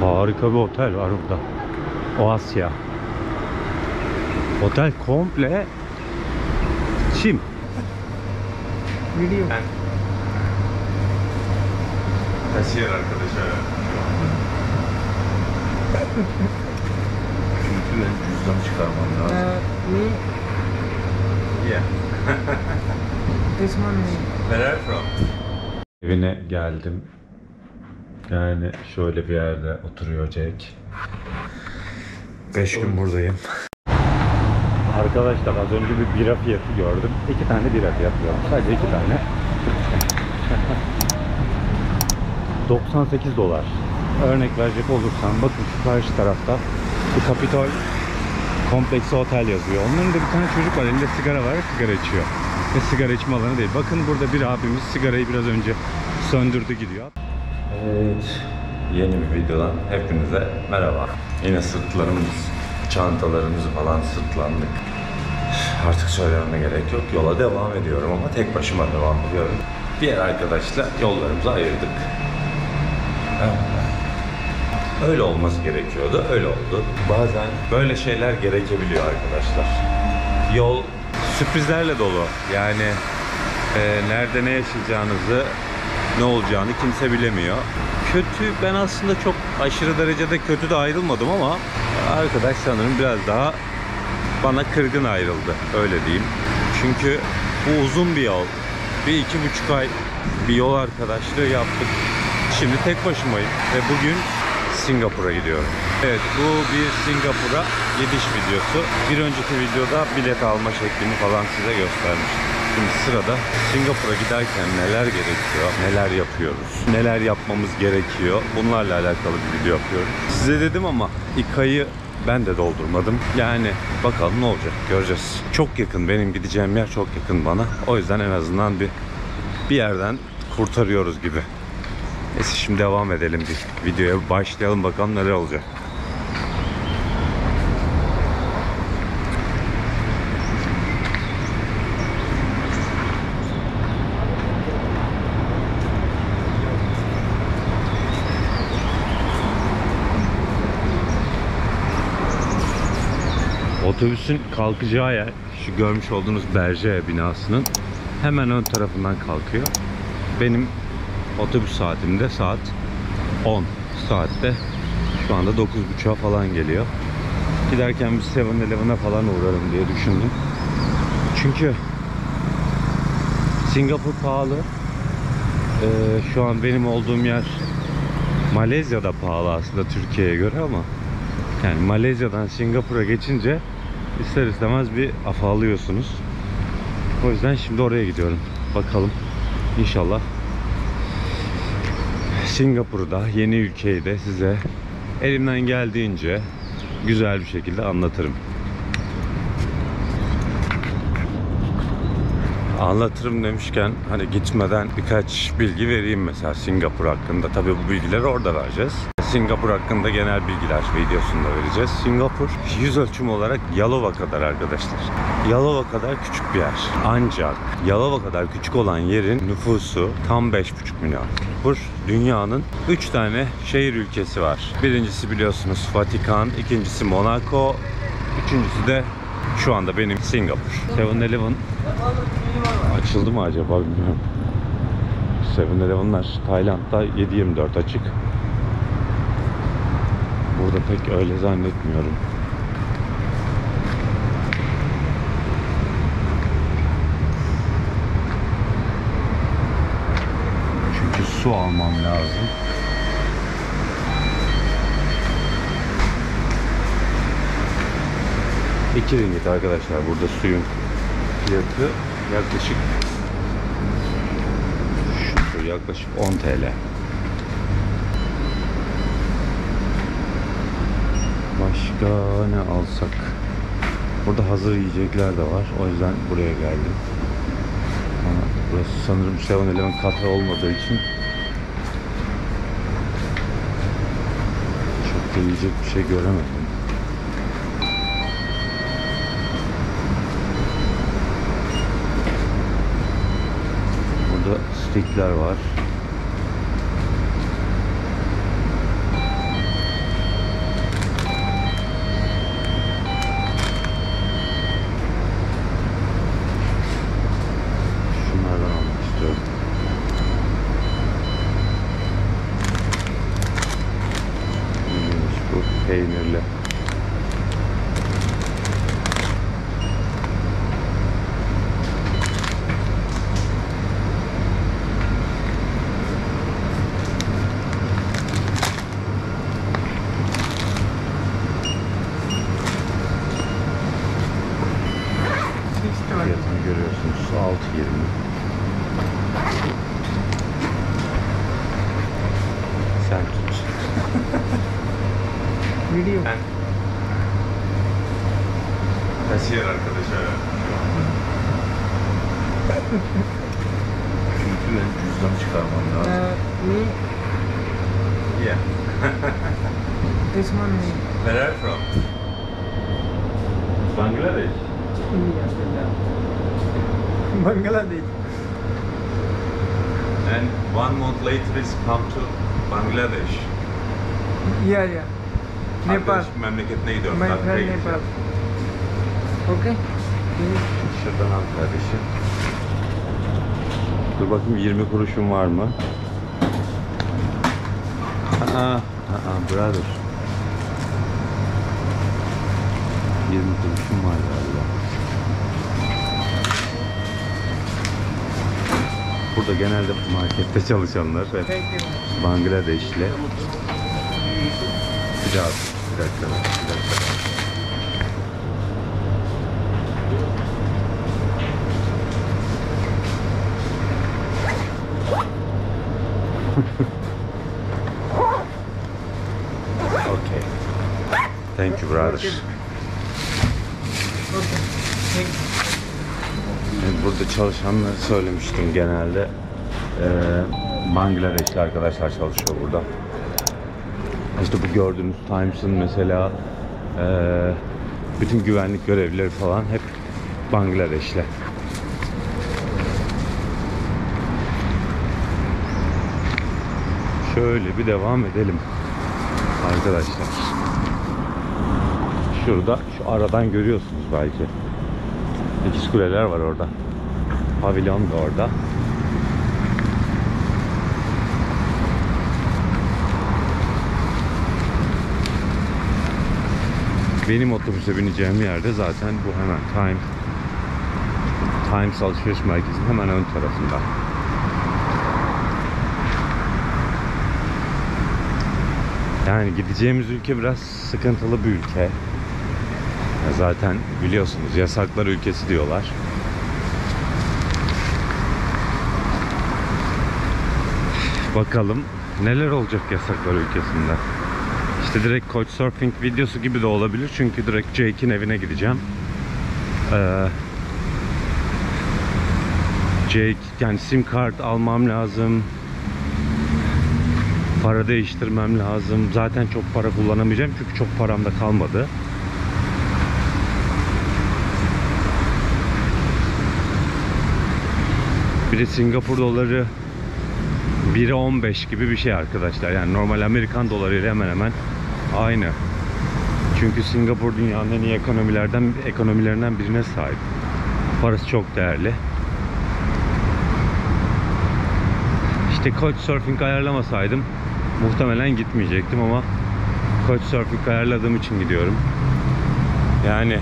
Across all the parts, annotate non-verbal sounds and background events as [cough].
Harika bir otel var burada. Oasya. Otel komple çim. Video. Kasiyer arkadaşa. Çünkü benim cüzdanı çıkarmam lazım. Uh, Yeah. this one. Where are you from? Evine geldim. Yani şöyle bir yerde oturuyor Jack. 5 gün buradayım. Arkadaşlar az önce bir bira fiyatı gördüm. İki tane bira fiyatı gördüm. Sadece iki tane. [laughs] 98 dolar. Örnek verecek olursam bakın şu karşı tarafta bir Capitol Kompleksi Otel yazıyor. Onların da bir tane çocuk var elinde sigara var sigara içiyor. Ve sigara içme alanı değil. Bakın burada bir abimiz sigarayı biraz önce söndürdü gidiyor. Evet. Yeni bir videodan hepinize merhaba. Yine sırtlarımız, çantalarımızı falan sırtlandık. Artık söylememe gerek yok. Yola devam ediyorum ama tek başıma devam ediyorum. Diğer arkadaşla yollarımızı ayırdık. Öyle olması gerekiyordu, öyle oldu. Bazen böyle şeyler gerekebiliyor arkadaşlar. Yol Sürprizlerle dolu. Yani e, nerede ne yaşayacağınızı, ne olacağını kimse bilemiyor. Kötü, ben aslında çok aşırı derecede kötü de ayrılmadım ama arkadaş sanırım biraz daha bana kırgın ayrıldı. Öyle diyeyim. Çünkü bu uzun bir yol. Bir iki buçuk ay bir yol arkadaşlığı yaptık. Şimdi tek başımayım ve bugün Singapur'a gidiyorum. Evet bu bir Singapur'a gidiş videosu. Bir önceki videoda bilet alma şeklini falan size göstermiştim. Şimdi sırada Singapur'a giderken neler gerekiyor, neler yapıyoruz, neler yapmamız gerekiyor bunlarla alakalı bir video yapıyorum. Size dedim ama İK'yı ben de doldurmadım. Yani bakalım ne olacak göreceğiz. Çok yakın benim gideceğim yer çok yakın bana. O yüzden en azından bir bir yerden kurtarıyoruz gibi. Neyse şimdi devam edelim bir videoya başlayalım bakalım neler olacak. Otobüsün kalkacağı yer şu görmüş olduğunuz Berger binasının hemen ön tarafından kalkıyor. Benim otobüs saatimde saat 10 saatte şu anda 9.30'a falan geliyor. Giderken bir 7-Eleven'a falan uğrarım diye düşündüm. Çünkü Singapur pahalı. Ee, şu an benim olduğum yer Malezya'da pahalı aslında Türkiye'ye göre ama yani Malezya'dan Singapur'a geçince ister istemez bir afallıyorsunuz. O yüzden şimdi oraya gidiyorum. Bakalım. İnşallah Singapur'da yeni ülkeyi de size elimden geldiğince güzel bir şekilde anlatırım. Anlatırım demişken hani gitmeden birkaç bilgi vereyim mesela Singapur hakkında. Tabii bu bilgileri orada vereceğiz. Singapur hakkında genel bilgiler videosunda vereceğiz. Singapur yüz ölçümü olarak Yalova kadar arkadaşlar. Yalova kadar küçük bir yer. Ancak Yalova kadar küçük olan yerin nüfusu tam 5,5 milyon. Singapur dünyanın 3 tane şehir ülkesi var. Birincisi biliyorsunuz Vatikan, ikincisi Monaco, üçüncüsü de şu anda benim Singapur. 7-Eleven açıldı mı acaba bilmiyorum. 7-Eleven'lar Tayland'da 7-24 açık. Burada pek öyle zannetmiyorum. Çünkü su almam lazım. İki ringgit arkadaşlar burada suyun fiyatı yaklaşık yaklaşık 10 TL. Başka ne alsak? Burada hazır yiyecekler de var. O yüzden buraya geldim. Ama burası sanırım 7-Eleven kafe olmadığı için çok da yiyecek bir şey göremedim. Burada stickler var. Çünkü benim cüzdanı çıkarmam lazım. Uh, me, Yeah. this one me. Where are you from? Bangladesh. India. Bangladesh. And one month later is come to Bangladesh. Yeah, yeah. Nepal. Arkadaş memleketine gidiyorum. My friend. Nepal. Okay. Şuradan al kardeşim. Dur bakayım 20 kuruşun var mı? Aa, aa, brother. 20 kuruşun var galiba. Burada genelde markette çalışanlar you. Bangladeşli. Bir daha, bir dakika, Okay. Thank you brother. Burada çalışanları söylemiştim genelde. Ee, Bangladeşli arkadaşlar çalışıyor burada. İşte bu gördüğünüz Times'ın mesela ee, bütün güvenlik görevlileri falan hep Bangladeşli. Şöyle bir devam edelim arkadaşlar. Şurada şu aradan görüyorsunuz belki. İkiz kuleler var orada. Pavilyon da orada. Benim otobüse bineceğim yerde zaten bu hemen Time Times alışveriş merkezinin hemen ön tarafında. Yani gideceğimiz ülke biraz sıkıntılı bir ülke. Zaten biliyorsunuz yasaklar ülkesi diyorlar. Bakalım neler olacak yasaklar ülkesinde. İşte direkt Couchsurfing videosu gibi de olabilir. Çünkü direkt Jake'in evine gideceğim. Ee, Jake yani sim kart almam lazım. Para değiştirmem lazım. Zaten çok para kullanamayacağım çünkü çok param da kalmadı. Bir de Singapur doları 1'e 15 gibi bir şey arkadaşlar. Yani normal Amerikan dolarıyla hemen hemen aynı. Çünkü Singapur dünyanın en iyi ekonomilerden ekonomilerinden birine sahip. Parası çok değerli. İşte Couchsurfing ayarlamasaydım muhtemelen gitmeyecektim ama Couchsurfing ayarladığım için gidiyorum. Yani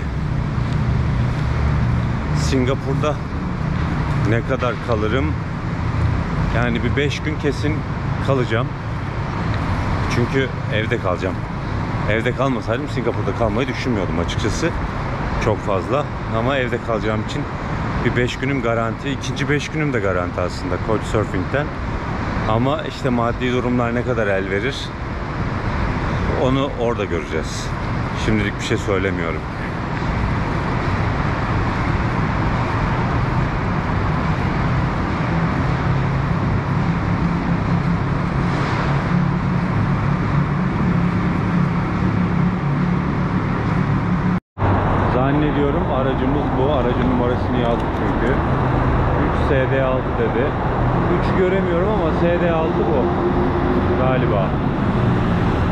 Singapur'da ne kadar kalırım? Yani bir 5 gün kesin kalacağım. Çünkü evde kalacağım. Evde kalmasaydım Singapur'da kalmayı düşünmüyordum açıkçası. Çok fazla. Ama evde kalacağım için bir 5 günüm garanti. İkinci 5 günüm de garanti aslında Couchsurfing'den. Ama işte maddi durumlar ne kadar el verir onu orada göreceğiz. Şimdilik bir şey söylemiyorum. Zannediyorum aracımız bu. Aracın numarasını yazdı çünkü. 3 SD6 dedi. 3 göremiyorum ama SD6 bu. Galiba.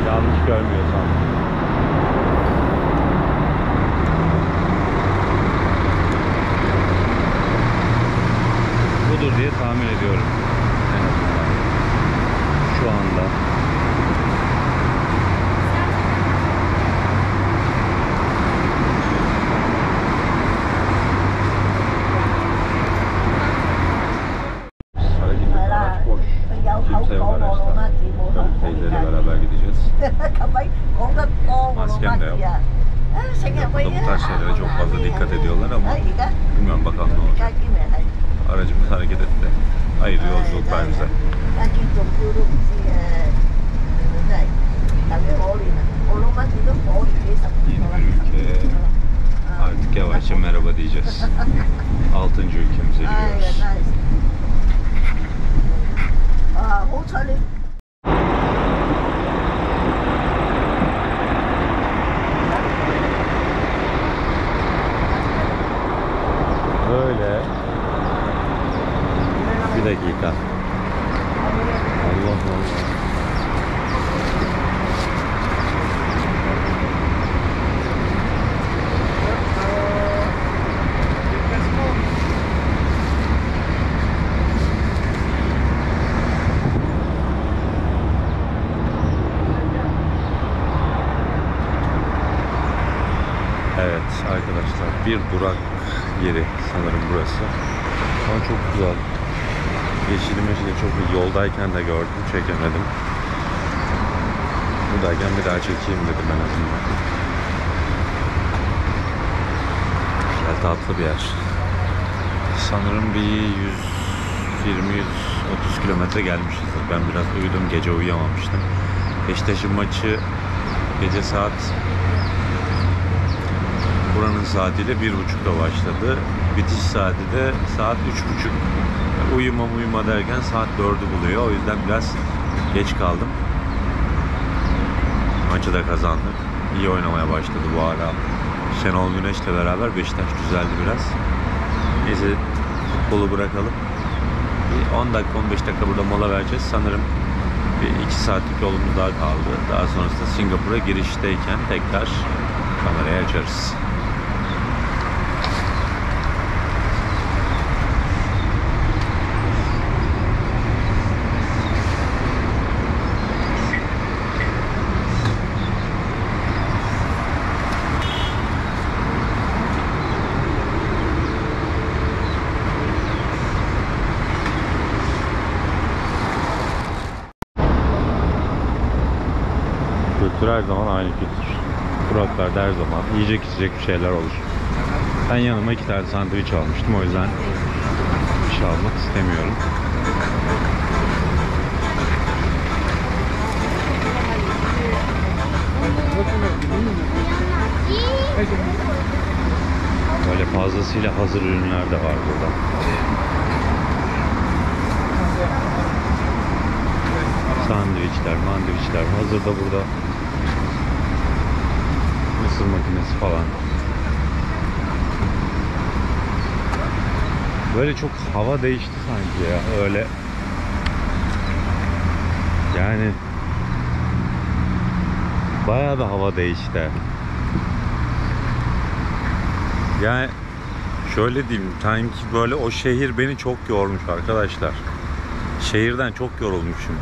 Yanlış görmüyorsam. Budur diye tahmin ediyorum. En azından. Şu anda. Kafayı kolda Maskem de yok. Burada bu tarz şeylere çok fazla dikkat ediyorlar ama bilmiyorum bakalım ne olacak. Aracımız hareket etti. Hayırlı yolculuklar bize. Yeni. Artık yavaşça merhaba diyeceğiz. [laughs] Altıncı ülkemize giriyoruz. nice. Bir dakika. Allah Allah. Evet arkadaşlar bir durak yeri sanırım burası. Ama çok güzel. Yeşili meşili çok iyi. Yoldayken de gördüm çekemedim. Buradayken bir daha çekeyim dedim en azından. Güzel tatlı bir yer. Sanırım bir 120-130 kilometre gelmişizdir. Ben biraz uyudum. Gece uyuyamamıştım. Beşiktaş'ın maçı gece saat buranın saatiyle bir buçukta başladı. Bitiş saati de saat üç buçuk. Uyuma uyuma derken saat dördü buluyor. O yüzden biraz geç kaldım. Maçı da kazandık. İyi oynamaya başladı bu ara. Şenol Güneş'le beraber Beşiktaş düzeldi biraz. Neyse futbolu bırakalım. Bir 10 dakika 15 dakika burada mola vereceğiz. Sanırım bir 2 saatlik yolumuz daha kaldı. Daha sonrasında Singapur'a girişteyken tekrar kamerayı açarız. Kültür her zaman aynı kültür. Duraklarda her zaman yiyecek içecek bir şeyler olur. Ben yanıma iki tane sandviç almıştım o yüzden bir şey almak istemiyorum. Böyle fazlasıyla hazır ürünler de var burada. Sandviçler, mandviçler hazır da burada. Mısır makinesi falan. Böyle çok hava değişti sanki ya öyle. Yani bayağı bir hava değişti. Yani şöyle diyeyim sanki böyle o şehir beni çok yormuş arkadaşlar. Şehirden çok yorulmuşum.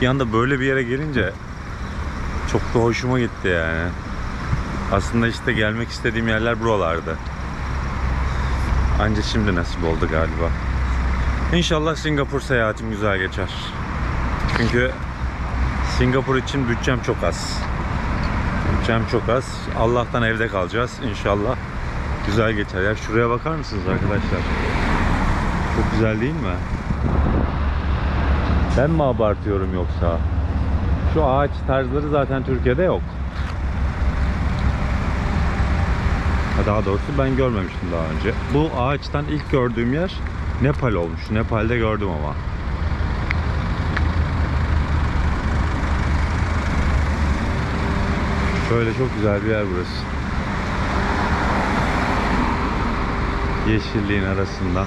Bir anda böyle bir yere gelince çok da hoşuma gitti yani. Aslında işte gelmek istediğim yerler buralardı. Anca şimdi nasip oldu galiba. İnşallah Singapur seyahatim güzel geçer. Çünkü Singapur için bütçem çok az. Bütçem çok az. Allah'tan evde kalacağız. İnşallah güzel geçer. Ya şuraya bakar mısınız arkadaşlar? Çok güzel değil mi? Ben mi abartıyorum yoksa? Şu ağaç tarzları zaten Türkiye'de yok. Daha doğrusu ben görmemiştim daha önce. Bu ağaçtan ilk gördüğüm yer Nepal olmuş. Nepal'de gördüm ama. Şöyle çok güzel bir yer burası. Yeşilliğin arasında.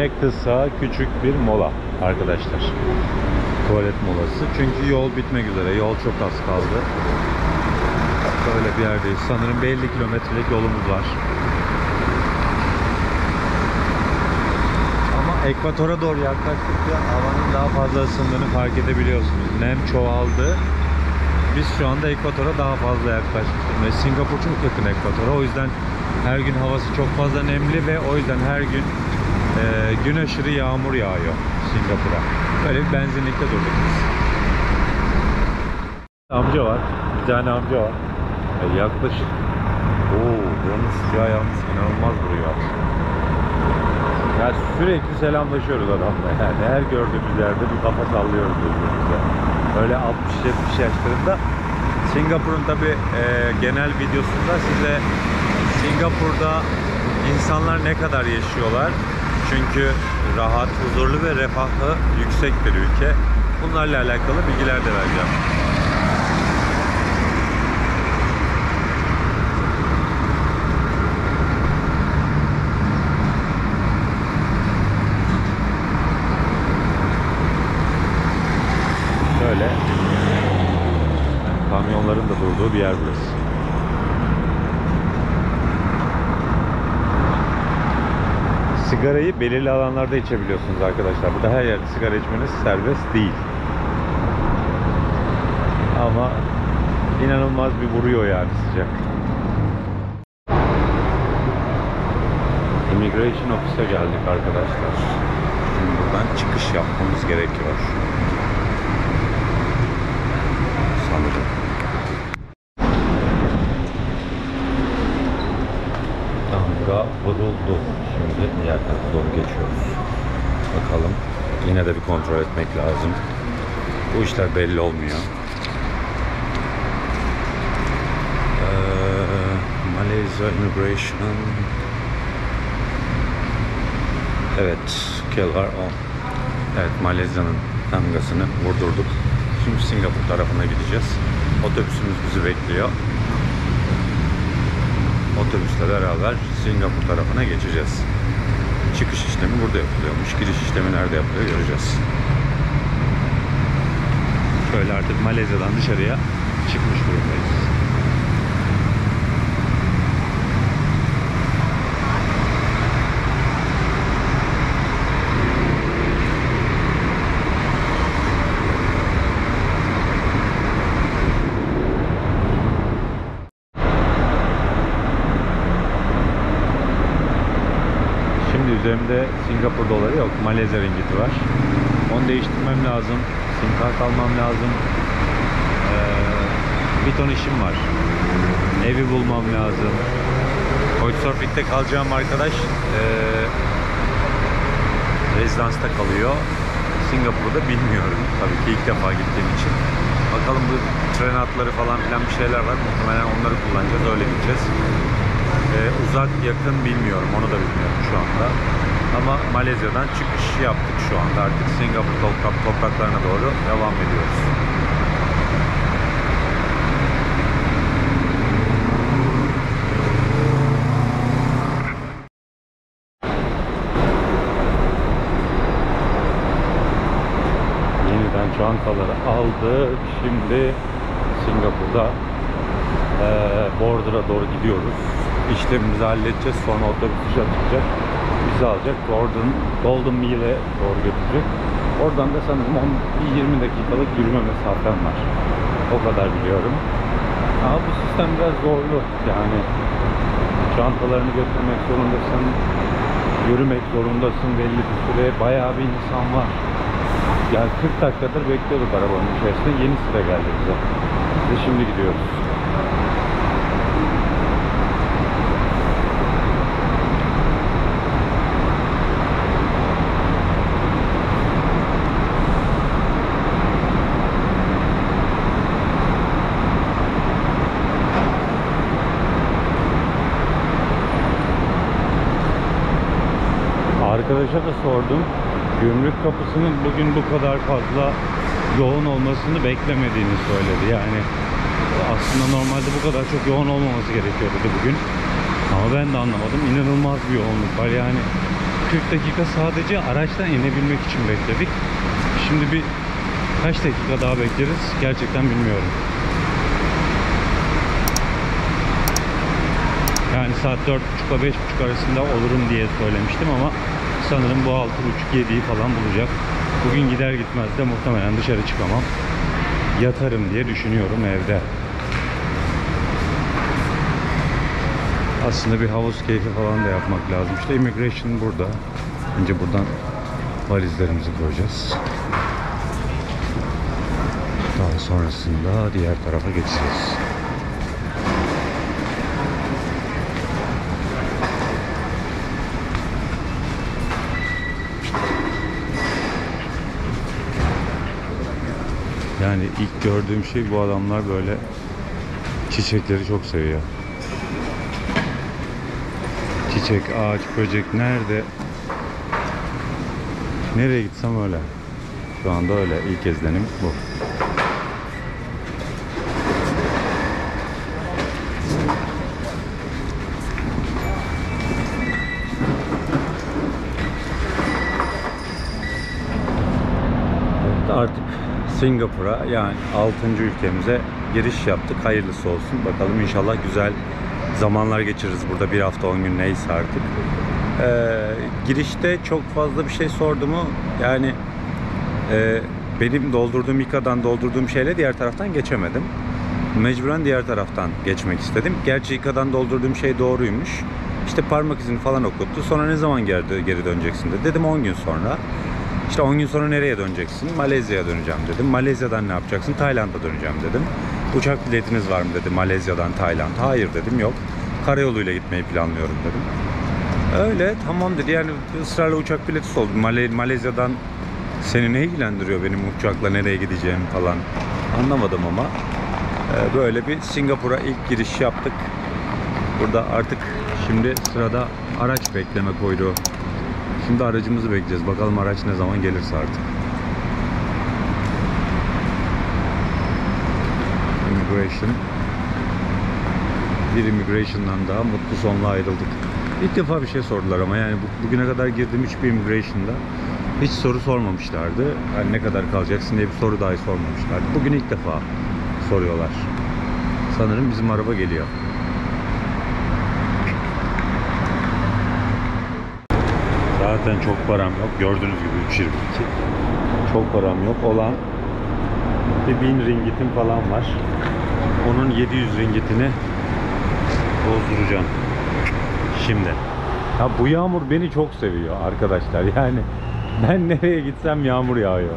Yine kısa küçük bir mola arkadaşlar. Tuvalet molası. Çünkü yol bitmek üzere. Yol çok az kaldı. Böyle bir yerdeyiz. Sanırım bir 50 kilometrelik yolumuz var. Ama ekvatora doğru yaklaştıkça havanın daha fazla ısındığını fark edebiliyorsunuz. Nem çoğaldı. Biz şu anda ekvatora daha fazla yaklaştık. Ve Singapur çok yakın ekvatora. O yüzden her gün havası çok fazla nemli ve o yüzden her gün e, gün aşırı yağmur yağıyor Singapur'a. Böyle bir benzinlikte durduk biz. Amca var. Bir tane amca var. E, yaklaşık Oo, buranın sıcağı yalnız inanılmaz vuruyor. Ya sürekli selamlaşıyoruz adamla. Yani her gördüğümüz yerde bir kafa sallıyoruz birbirimize. Öyle 60-70 yaşlarında. Singapur'un tabi genel videosunda size Singapur'da insanlar ne kadar yaşıyorlar. Çünkü rahat, huzurlu ve refahı yüksek bir ülke. Bunlarla alakalı bilgiler de vereceğim. Şöyle kamyonların da durduğu bir yer burası. Sigarayı belirli alanlarda içebiliyorsunuz arkadaşlar. Burada her yerde sigara içmeniz serbest değil. Ama inanılmaz bir vuruyor yani sıcak. Immigration ofise geldik arkadaşlar. Şimdi buradan çıkış yapmamız gerekiyor. Sanırım. Vuruldu. Şimdi diğer tarafa doğru geçiyoruz. Bakalım. Yine de bir kontrol etmek lazım. Bu işler belli olmuyor. Ee, Malaysia Immigration. Evet, Kelhar 10. Evet, Malezya'nın damgasını vurdurduk. Şimdi Singapur tarafına gideceğiz. Otobüsümüz bizi bekliyor. Otobüsle beraber Singapur tarafına geçeceğiz. Çıkış işlemi burada yapılıyormuş. Giriş işlemi nerede yapılıyor göreceğiz. Şöyle artık Malezya'dan dışarıya çıkmış durumdayız. Şimdi üzerimde Singapur doları yok. Malezya ringgiti var. Onu değiştirmem lazım. Sim kart almam lazım. Ee, bir ton işim var. Evi bulmam lazım. Couchsurfing'de kalacağım arkadaş ee, rezidansta kalıyor. Singapur'da bilmiyorum. Tabii ki ilk defa gittiğim için. Bakalım bu tren hatları falan filan bir şeyler var. Muhtemelen onları kullanacağız. Öyle gideceğiz. Ee, uzak yakın bilmiyorum onu da bilmiyorum şu anda. Ama Malezya'dan çıkış yaptık şu anda artık Singapur toprak, topraklarına doğru devam ediyoruz. Yeniden çantaları aldık. Şimdi Singapur'da eee Border'a doğru gidiyoruz. İşlemimizi halledeceğiz. Sonra otobüs çıkacak. Bizi alacak. Golden, Golden Meal'e doğru götürecek. Oradan da sanırım 10-20 dakikalık yürüme mesafem var. O kadar biliyorum. Ama bu sistem biraz zorlu. Yani çantalarını götürmek zorundasın. Yürümek zorundasın belli bir süre. Bayağı bir insan var. Yani 40 dakikadır bekliyorduk arabanın içerisinde. Yeni sıra geldi bize. Biz şimdi gidiyoruz. Arkadaşa da sordum. Gümrük kapısının bugün bu kadar fazla yoğun olmasını beklemediğini söyledi. Yani aslında normalde bu kadar çok yoğun olmaması gerekiyor dedi bugün. Ama ben de anlamadım. İnanılmaz bir yoğunluk var. Yani 40 dakika sadece araçtan inebilmek için bekledik. Şimdi bir kaç dakika daha bekleriz gerçekten bilmiyorum. Yani saat 4.30'la 5.30 arasında olurum diye söylemiştim ama sanırım bu 6.30-7'yi falan bulacak. Bugün gider gitmez de muhtemelen dışarı çıkamam. Yatarım diye düşünüyorum evde. Aslında bir havuz keyfi falan da yapmak lazım. İşte immigration burada. Önce buradan valizlerimizi koyacağız. Daha sonrasında diğer tarafa geçeceğiz. Yani ilk gördüğüm şey bu adamlar böyle çiçekleri çok seviyor. Çiçek, ağaç, böcek nerede? Nereye gitsem öyle. Şu anda öyle. İlk izlenim bu. Evet, artık Singapur'a yani 6. ülkemize giriş yaptık. Hayırlısı olsun. Bakalım inşallah güzel zamanlar geçiririz burada. Bir hafta 10 gün neyse artık. Ee, girişte çok fazla bir şey sordu mu? Yani e, benim doldurduğum İKA'dan doldurduğum şeyle diğer taraftan geçemedim. Mecburen diğer taraftan geçmek istedim. Gerçi İKA'dan doldurduğum şey doğruymuş. İşte parmak izini falan okuttu. Sonra ne zaman geri, geri döneceksin dedi. Dedim 10 gün sonra. İşte 10 gün sonra nereye döneceksin? Malezya'ya döneceğim dedim. Malezya'dan ne yapacaksın? Tayland'a döneceğim dedim. Uçak biletiniz var mı dedi Malezya'dan Tayland. Hayır dedim yok. Karayoluyla gitmeyi planlıyorum dedim. Öyle tamam dedi yani ısrarla uçak bileti sordu. Male Malezya'dan seni ne ilgilendiriyor benim uçakla nereye gideceğim falan anlamadım ama Ee, böyle bir Singapur'a ilk giriş yaptık. Burada artık şimdi sırada araç bekleme kuyruğu. Şimdi aracımızı bekleyeceğiz. Bakalım araç ne zaman gelirse artık. Immigration. Bir immigration'dan daha mutlu sonla ayrıldık. İlk defa bir şey sordular ama yani bu- bugüne kadar girdiğim hiçbir immigration'da hiç soru sormamışlardı. Yani ne kadar kalacaksın diye bir soru dahi sormamışlardı. Bugün ilk defa soruyorlar. Sanırım bizim araba geliyor. Zaten çok param yok. Gördüğünüz gibi 3.22. Çok param yok. Olan bir 1000 ringitim falan var. Onun 700 ringitini bozduracağım. Şimdi. Ya bu yağmur beni çok seviyor arkadaşlar. [laughs] Yani ben nereye gitsem yağmur yağıyor.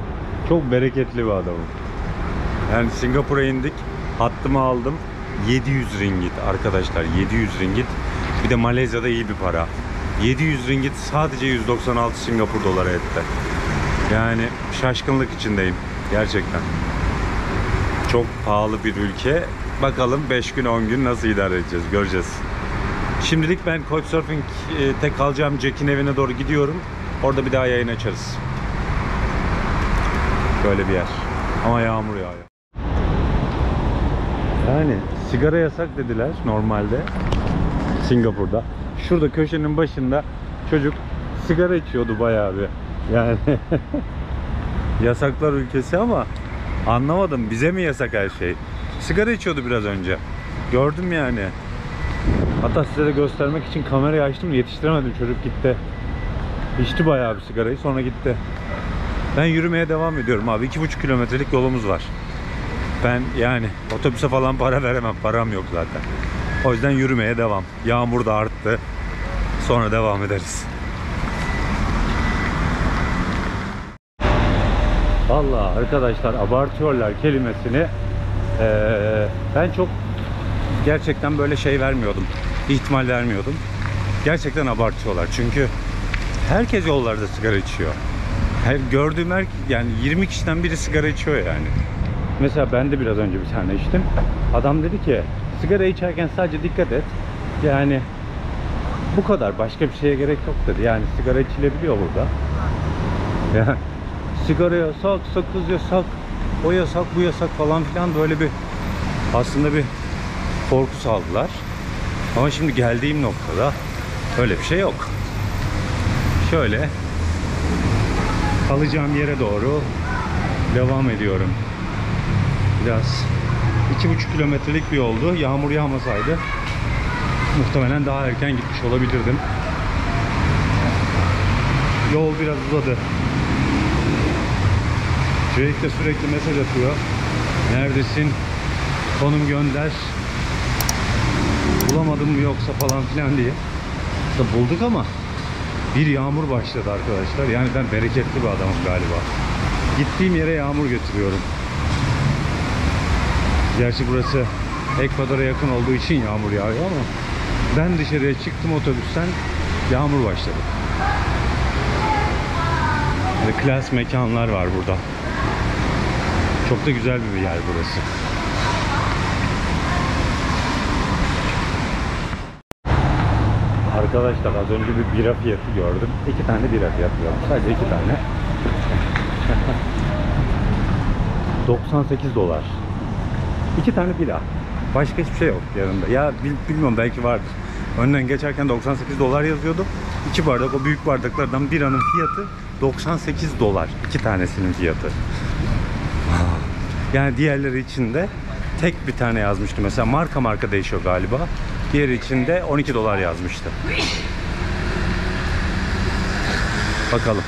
Çok bereketli bir adamım. Yani Singapur'a indik. Hattımı aldım. 700 ringgit arkadaşlar. 700 ringgit. Bir de Malezya'da iyi bir para. 700 ringgit sadece 196 Singapur doları etti. Yani şaşkınlık içindeyim. Gerçekten. Çok pahalı bir ülke. Bakalım 5 gün 10 gün nasıl idare edeceğiz göreceğiz. Şimdilik ben Couchsurfing'te kalacağım Jack'in evine doğru gidiyorum. Orada bir daha yayın açarız. Böyle bir yer. Ama yağmur yağıyor. Yani sigara yasak dediler normalde Singapur'da. Şurada köşenin başında çocuk sigara içiyordu bayağı bir. Yani [laughs] yasaklar ülkesi ama anlamadım bize mi yasak her şey? Sigara içiyordu biraz önce. Gördüm yani. Hatta size de göstermek için kamerayı açtım yetiştiremedim çocuk gitti. İçti bayağı bir sigarayı sonra gitti. Ben yürümeye devam ediyorum abi. 2,5 kilometrelik yolumuz var. Ben yani otobüse falan para veremem. Param yok zaten. O yüzden yürümeye devam. Yağmur da arttı. Sonra devam ederiz. Vallahi arkadaşlar abartıyorlar kelimesini. Ee, ben çok gerçekten böyle şey vermiyordum. ihtimal vermiyordum. Gerçekten abartıyorlar. Çünkü herkes yollarda sigara içiyor. Her gördüğüm her yani 20 kişiden biri sigara içiyor yani. Mesela ben de biraz önce bir tane içtim. Adam dedi ki sigara içerken sadece dikkat et. Yani bu kadar başka bir şeye gerek yok dedi. Yani sigara içilebiliyor burada. Yani sigara yasak, sakız yasak, o yasak, bu yasak falan filan böyle bir aslında bir korku saldılar. Ama şimdi geldiğim noktada öyle bir şey yok. şöyle kalacağım yere doğru devam ediyorum. Biraz iki buçuk kilometrelik bir yoldu. Yağmur yağmasaydı muhtemelen daha erken gitmiş olabilirdim. Yol biraz uzadı. Jake de sürekli mesaj atıyor. Neredesin? Konum gönder. Bulamadım mı yoksa falan filan diye. İşte bulduk ama bir yağmur başladı arkadaşlar. Yani ben bereketli bir adamım galiba. Gittiğim yere yağmur götürüyorum. Gerçi burası Ekvador'a yakın olduğu için yağmur yağıyor ama ben dışarıya çıktım otobüsten yağmur başladı. Böyle klas mekanlar var burada. Çok da güzel bir yer burası. Arkadaşlar az önce bir bira fiyatı gördüm. İki tane bira fiyatı gördüm. Sadece iki tane. [laughs] 98 dolar. İki tane bira. Başka hiçbir şey yok yanında. Ya bil- bilmiyorum belki vardır. Önden geçerken 98 dolar yazıyordu. İki bardak o büyük bardaklardan biranın fiyatı 98 dolar. İki tanesinin fiyatı. Yani diğerleri için de tek bir tane yazmıştı. Mesela marka marka değişiyor galiba. Diğeri için de 12 dolar yazmıştı. Bakalım.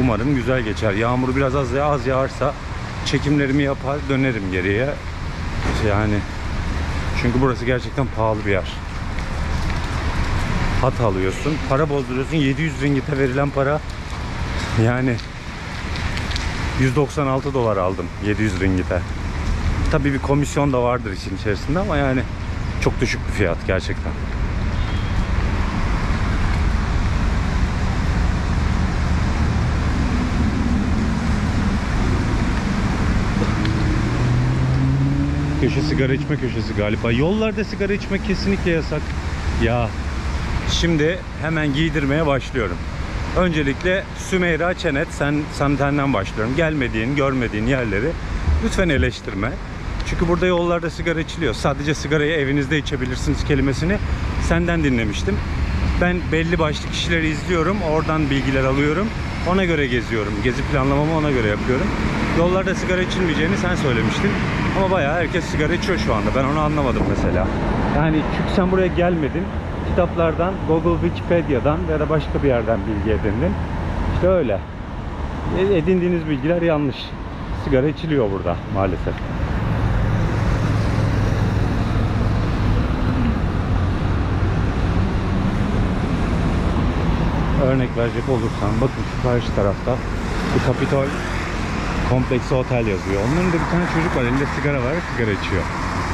Umarım güzel geçer. Yağmur biraz az ya az yağarsa çekimlerimi yapar dönerim geriye. Yani çünkü burası gerçekten pahalı bir yer. Hat alıyorsun, para bozduruyorsun. 700 ringite verilen para yani 196 dolar aldım 700 ringite. Tabii bir komisyon da vardır işin içerisinde ama yani çok düşük bir fiyat gerçekten. Köşe sigara içme köşesi galiba. Yollarda sigara içmek kesinlikle yasak. Ya şimdi hemen giydirmeye başlıyorum. Öncelikle Sümeyra Çenet sen senden başlıyorum. Gelmediğin, görmediğin yerleri lütfen eleştirme. Çünkü burada yollarda sigara içiliyor. Sadece sigarayı evinizde içebilirsiniz kelimesini senden dinlemiştim. Ben belli başlı kişileri izliyorum. Oradan bilgiler alıyorum. Ona göre geziyorum. Gezi planlamamı ona göre yapıyorum. Yollarda sigara içilmeyeceğini sen söylemiştin. Ama bayağı herkes sigara içiyor şu anda. Ben onu anlamadım mesela. Yani çünkü sen buraya gelmedin. Kitaplardan, Google Wikipedia'dan ya da başka bir yerden bilgi edindin. İşte öyle. E- Edindiğiniz bilgiler yanlış. Sigara içiliyor burada maalesef. Örnek verecek olursam bakın şu karşı tarafta bir Kapitol kompleksi otel yazıyor. Onların da bir tane çocuk var elinde sigara var sigara içiyor.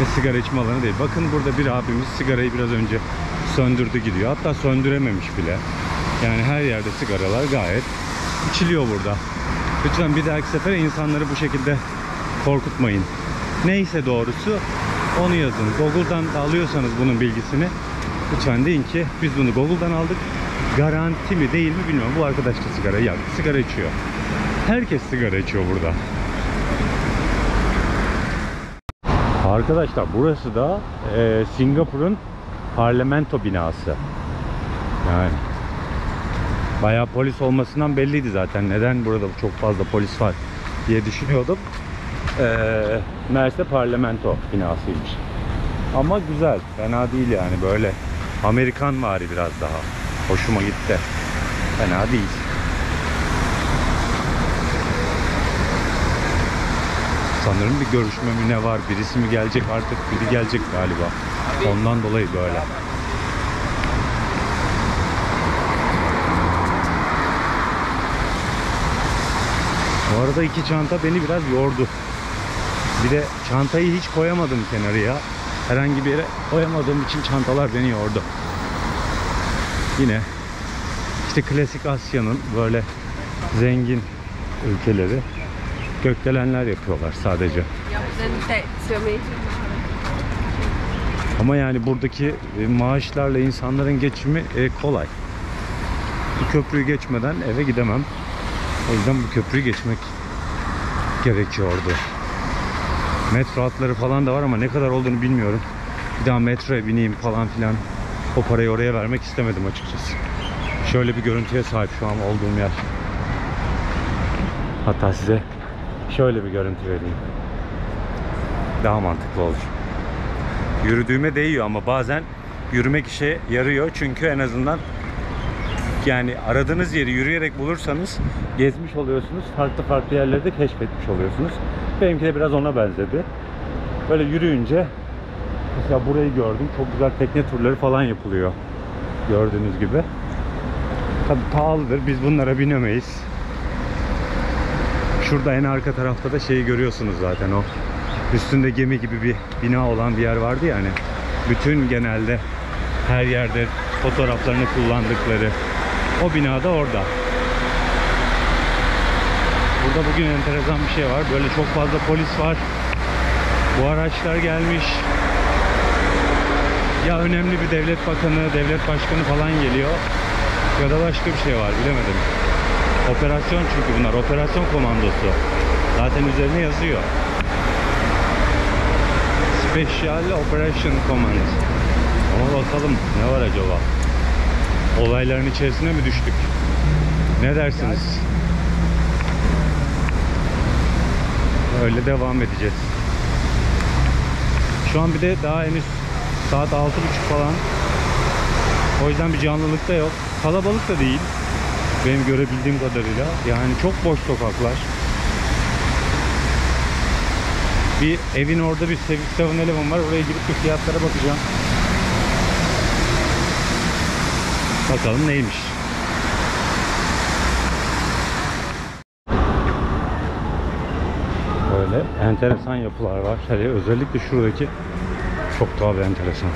Ve sigara içme alanı değil. Bakın burada bir abimiz sigarayı biraz önce söndürdü gidiyor. Hatta söndürememiş bile. Yani her yerde sigaralar gayet içiliyor burada. Lütfen bir dahaki sefere insanları bu şekilde korkutmayın. Neyse doğrusu onu yazın. Google'dan da alıyorsanız bunun bilgisini lütfen deyin ki biz bunu Google'dan aldık. Garanti mi değil mi bilmiyorum. Bu arkadaş da sigara yaktı. Sigara içiyor. Herkes sigara içiyor burada. Arkadaşlar burası da e, Singapur'un parlamento binası. Yani bayağı polis olmasından belliydi zaten. Neden burada çok fazla polis var diye düşünüyordum. Ee, meğerse parlamento binasıymış. Ama güzel. Fena değil yani. Böyle Amerikan vari biraz daha. Hoşuma gitti. Fena değil. Sanırım bir görüşme mi ne var? Birisi mi gelecek artık? Biri gelecek galiba. Ondan dolayı böyle. Bu arada iki çanta beni biraz yordu. Bir de çantayı hiç koyamadım kenarıya. Herhangi bir yere koyamadığım için çantalar beni yordu. Yine işte klasik Asya'nın böyle zengin ülkeleri gökdelenler yapıyorlar sadece. Ama yani buradaki e, maaşlarla insanların geçimi e, kolay. Bu köprüyü geçmeden eve gidemem. O yüzden bu köprüyü geçmek gerekiyordu. Metro hatları falan da var ama ne kadar olduğunu bilmiyorum. Bir daha metroya bineyim falan filan. O parayı oraya vermek istemedim açıkçası. Şöyle bir görüntüye sahip şu an olduğum yer. Hatta size şöyle bir görüntü vereyim. Daha mantıklı olur. Yürüdüğüme değiyor ama bazen yürümek işe yarıyor çünkü en azından yani aradığınız yeri yürüyerek bulursanız gezmiş oluyorsunuz. Farklı farklı yerleri de keşfetmiş oluyorsunuz. Benimki de biraz ona benzedi. Böyle yürüyünce mesela burayı gördüm. Çok güzel tekne turları falan yapılıyor. Gördüğünüz gibi. Tabi pahalıdır. Biz bunlara binemeyiz. Şurada en arka tarafta da şeyi görüyorsunuz zaten o üstünde gemi gibi bir bina olan bir yer vardı ya hani bütün genelde her yerde fotoğraflarını kullandıkları o bina da orada. Burada bugün enteresan bir şey var. Böyle çok fazla polis var. Bu araçlar gelmiş. Ya önemli bir devlet bakanı, devlet başkanı falan geliyor. Ya da başka bir şey var bilemedim. Operasyon çünkü bunlar. Operasyon komandosu. Zaten üzerine yazıyor. Special Operation Command. Ama bakalım ne var acaba? Olayların içerisine mi düştük? Ne dersiniz? Öyle devam edeceğiz. Şu an bir de daha henüz saat 6.30 falan. O yüzden bir canlılık da yok. Kalabalık da değil. Benim görebildiğim kadarıyla. Yani çok boş sokaklar. Bir evin orada bir 7-Eleven var. Oraya girip bir fiyatlara bakacağım. Bakalım neymiş. Böyle enteresan yapılar var. Hele özellikle şuradaki çok daha bir enteresan.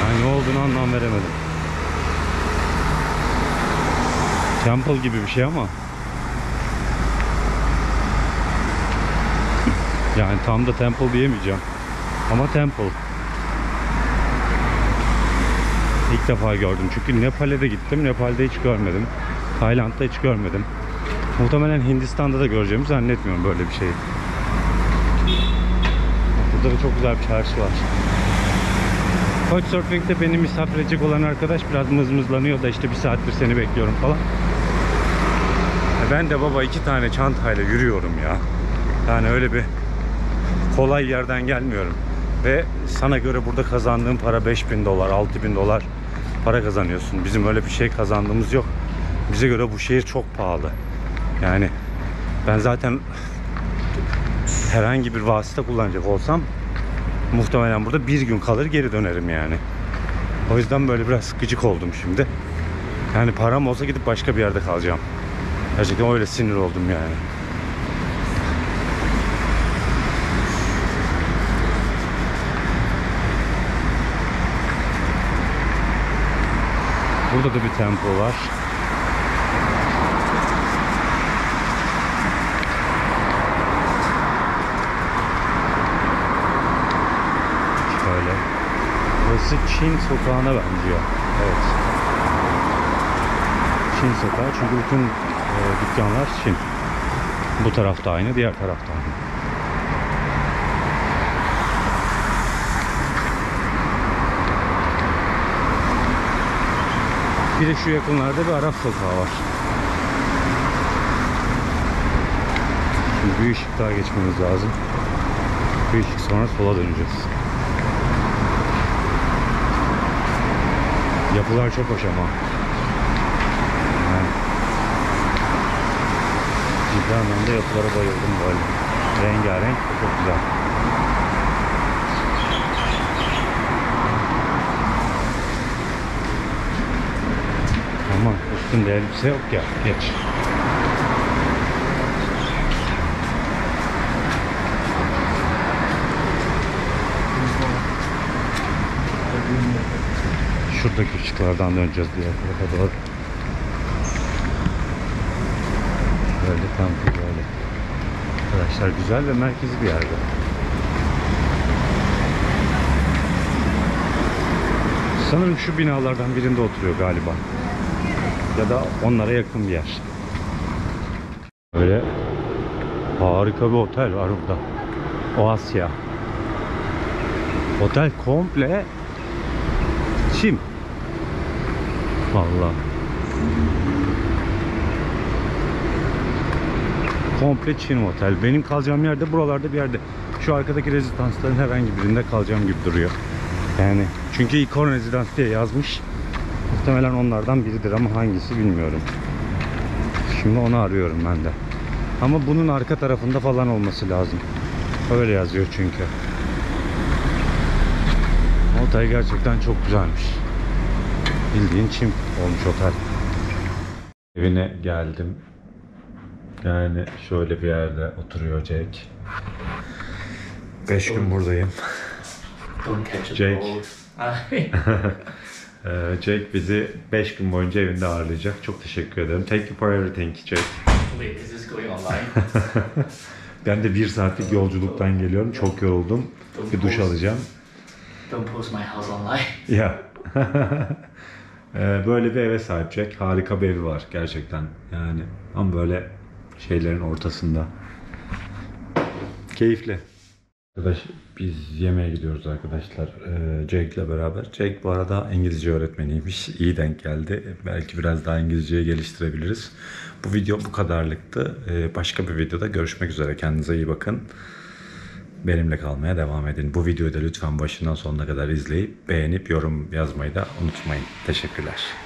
Yani ne olduğunu anlam veremedim. Temple gibi bir şey ama yani tam da temple diyemeyeceğim. Ama temple. İlk defa gördüm. Çünkü Nepal'e de gittim. Nepal'de hiç görmedim. Tayland'da hiç görmedim. Muhtemelen Hindistan'da da göreceğimi zannetmiyorum böyle bir şeyi. Burada da çok güzel bir çarşı var. Couchsurfing'de beni misafir edecek olan arkadaş biraz mızmızlanıyor da işte bir saattir seni bekliyorum falan. Ben de baba iki tane çantayla yürüyorum ya. Yani öyle bir kolay yerden gelmiyorum. Ve sana göre burada kazandığın para 5000 dolar, 6000 dolar para kazanıyorsun. Bizim öyle bir şey kazandığımız yok. Bize göre bu şehir çok pahalı. Yani ben zaten herhangi bir vasıta kullanacak olsam muhtemelen burada bir gün kalır geri dönerim yani. O yüzden böyle biraz gıcık oldum şimdi. Yani param olsa gidip başka bir yerde kalacağım. Gerçekten öyle sinir oldum yani. Burada da bir tempo var. Şöyle. Burası Çin sokağına benziyor. Evet. Çin sokağı çünkü bütün e, dükkanlar Çin. Bu tarafta aynı, diğer tarafta aynı. Bir de şu yakınlarda bir Arap sokağı var. Şimdi bir ışık daha geçmemiz lazım. Bir ışık sonra sola döneceğiz. Yapılar çok hoş ama. Yani ciddi anlamda yapılara bayıldım böyle. Rengarenk çok güzel. Ama üstünde elbise yok ya. Geç. Şuradaki ışıklardan döneceğiz diğer tarafa doğru. Böyle tam böyle. Arkadaşlar güzel ve merkezi bir yerde. Sanırım şu binalardan birinde oturuyor galiba. Ya da onlara yakın bir yer. Böyle harika bir otel var burada. Oasya. Otel komple çim. Vallahi. Komple Çin otel. Benim kalacağım yerde buralarda bir yerde. Şu arkadaki rezidansların herhangi birinde kalacağım gibi duruyor. Yani çünkü ikon rezidans diye yazmış. Muhtemelen onlardan biridir ama hangisi bilmiyorum. Şimdi onu arıyorum ben de. Ama bunun arka tarafında falan olması lazım. Öyle yazıyor çünkü. Otel gerçekten çok güzelmiş. Bildiğin çim olmuş otel. Evine geldim. Yani şöyle bir yerde oturuyor Jake. 5 gün buradayım. Jake. [laughs] Ee, Jake bizi 5 gün boyunca evinde ağırlayacak. Çok teşekkür ederim. Thank you for everything Jake. Wait, is this going online? [laughs] Ben de bir saatlik yolculuktan geliyorum. Çok yoruldum. Bir duş alacağım. Don't post my house online. [laughs] Ya. [laughs] Ee, böyle bir eve sahip Jack. Harika bir evi var gerçekten. Yani ama böyle şeylerin ortasında. Keyifli. Arkadaş biz yemeğe gidiyoruz arkadaşlar ee, Jake'le beraber. Jake bu arada İngilizce öğretmeniymiş. İyi denk geldi. Belki biraz daha İngilizceyi geliştirebiliriz. Bu video bu kadarlıktı. Başka bir videoda görüşmek üzere. Kendinize iyi bakın. Benimle kalmaya devam edin. Bu videoyu da lütfen başından sonuna kadar izleyip beğenip yorum yazmayı da unutmayın. Teşekkürler.